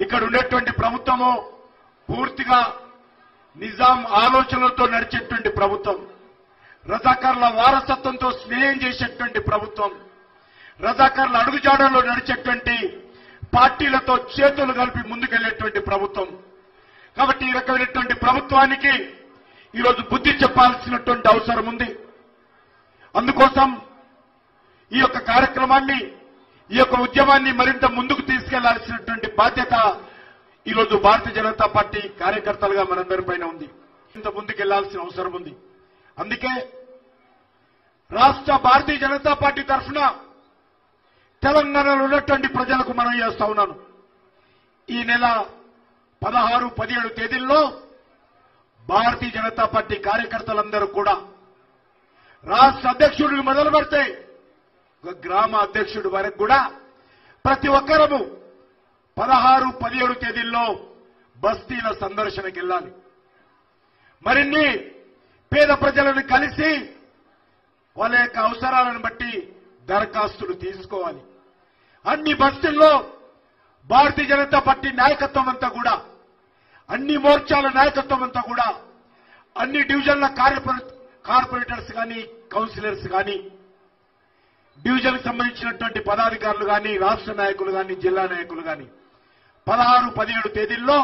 ఇక్కడ ఉండేటువంటి ప్రభుత్వము పూర్తిగా నిజాం ఆలోచనలతో నడిచేటువంటి ప్రభుత్వం. రజాకార్ల వారసత్వంతో స్నేహం చేసేటువంటి ప్రభుత్వం. రజాకార్ల అడుగుజాడల్లో నడిచేటువంటి పార్టీలతో చేతులు కలిపి ముందుకెళ్ళేటువంటి ప్రభుత్వం. కాబట్టి ఈ రకమైనటువంటి ప్రభుత్వానికి ఈరోజు బుద్ధి చెప్పాల్సినటువంటి అవసరం ఉంది. అందుకోసం ఈ యొక్క కార్యక్రమాన్ని ఈ యొక్క ఉద్యమాన్ని మరింత ముందుకు తీసుకెళ్ళాల్సినటువంటి బాధ్యత ఈరోజు భారతీయ జనతా పార్టీ కార్యకర్తలుగా మనందరి పైన ఉంది. ఇంత ముందుకెళ్ళాల్సిన అవసరం ఉంది. అందుకే రాష్ట్ర భారతీయ జనతా పార్టీ తరఫున తెలంగాణలో ఉన్నటువంటి ప్రజలకు మనం చేస్తా ఉన్నాను. ఈ నెల పదహారు పదిహేడు తేదీల్లో భారతీయ జనతా పార్టీ కార్యకర్తలందరూ కూడా రాష్ట్ర అధ్యక్షుడికి మొదలు పెడితే ఒక గ్రామ అధ్యక్షుడి వరకు కూడా ప్రతి ఒక్కరము పదహారు పదిహేడు తేదీల్లో బస్తీల సందర్శనకి వెళ్ళాలి. మరిన్ని పేద ప్రజలను కలిసి వాళ్ళ యొక్క అవసరాలను బట్టి దరఖాస్తులు తీసుకోవాలి. అన్ని బస్తీల్లో భారతీయ జనతా పార్టీ నాయకత్వం అంతా కూడా అన్ని మోర్చాల నాయకత్వం అంతా కూడా అన్ని డివిజన్ల కార్పొరే- కార్పొరేటర్స్ కానీ కౌన్సిలర్స్ కానీ డివిజన్కి సంబంధించినటువంటి పదాధికారులు కానీ రాష్ట్ర నాయకులు కానీ జిల్లా నాయకులు కానీ పదహారు పదిహేడు తేదీల్లో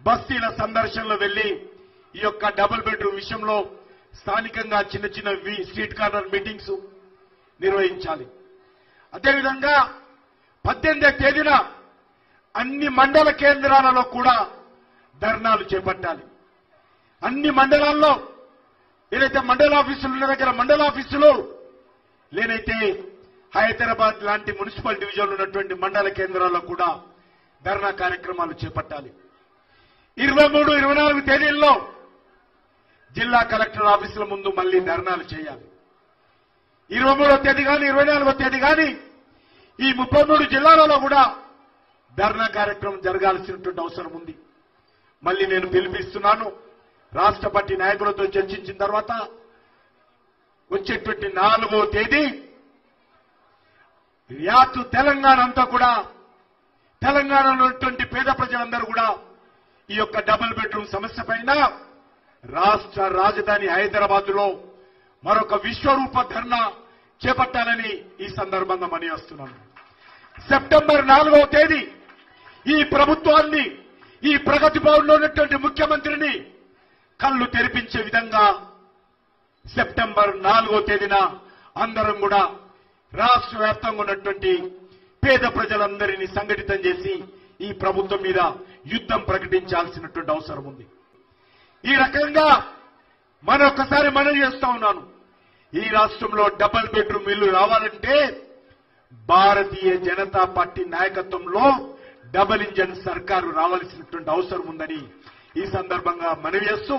బస్తీల సందర్శనలో వెళ్ళి ఈ యొక్క డబుల్ బెడ్రూమ్ విషయంలో స్థానికంగా చిన్న చిన్న స్ట్రీట్ కార్నర్ మీటింగ్స్ నిర్వహించాలి. అదేవిధంగా పద్దెనిమిదో తేదీన అన్ని మండల కేంద్రాలలో కూడా ధర్నాలు చేపట్టాలి. అన్ని మండలాల్లో ఏదైతే మండల ఆఫీసులు ఉన్న దగ్గర మండల ఆఫీసులు లేనైతే హైదరాబాద్ లాంటి మున్సిపల్ డివిజన్లు ఉన్నటువంటి మండల కేంద్రాల్లో కూడా ధర్నా కార్యక్రమాలు చేపట్టాలి. ఇరవై మూడు ఇరవై నాలుగు తేదీల్లో జిల్లా కలెక్టర్ ఆఫీసుల ముందు మళ్ళీ ధర్నాలు చేయాలి. ఇరవై మూడో తేదీ కానీ ఇరవై నాలుగో తేదీ కానీ ఈ ముప్పై మూడు జిల్లాలలో కూడా ధర్నా కార్యక్రమం జరగాల్సినటువంటి అవసరం ఉంది. మళ్ళీ నేను పిలిపిస్తున్నాను. రాష్ట్ర పార్టీ నాయకులతో చర్చించిన తర్వాత వచ్చేటువంటి నాలుగో తేదీ యాతు తెలంగాణ అంతా కూడా తెలంగాణలో ఉన్నటువంటి పేద ప్రజలందరూ కూడా ఈ యొక్క డబుల్ బెడ్రూమ్ సమస్య పైన రాష్ట్ర రాజధాని హైదరాబాద్లో మరొక విశ్వరూప ధర్నా చేపట్టాలని ఈ సందర్భంగా మనియేస్తున్నాను సెప్టెంబర్ నాలుగవ తేదీ ఈ ప్రభుత్వాన్ని ఈ ప్రగతి భవన్లో ఉన్నటువంటి ముఖ్యమంత్రిని కళ్ళు తెరిపించే విధంగా సెప్టెంబర్ నాలుగో తేదీన అందరం కూడా రాష్ట్ర వ్యాప్తంగా ఉన్నటువంటి పేద ప్రజలందరినీ సంఘటితం చేసి ఈ ప్రభుత్వం మీద యుద్ధం ప్రకటించాల్సినటువంటి అవసరం ఉంది. ఈ రకంగా మరొకసారి మనం చేస్తా ఉన్నాను. ఈ రాష్ట్రంలో డబుల్ బెడ్రూమ్ ఇల్లు రావాలంటే భారతీయ జనతా పార్టీ నాయకత్వంలో డబుల్ ఇంజన్ సర్కారు రావాల్సినటువంటి అవసరం ఉందని ఈ సందర్భంగా మనవి చేస్తూ